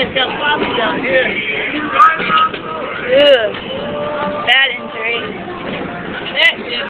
Esse é a de.